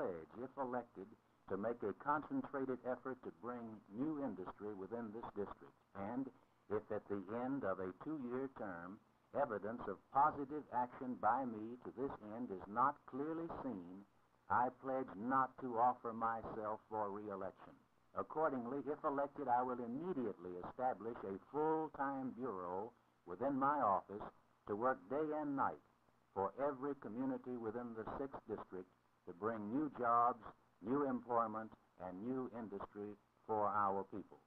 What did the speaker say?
pledge, if elected, to make a concentrated effort to bring new industry within this district. And if at the end of a two year term evidence of positive action by me to this end is not clearly seen, I pledge not to offer myself for reelection. Accordingly, if elected, I will immediately establish a full time bureau within my office to work day and night for every community within the 6th District to bring new jobs, new employment, and new industry for our people.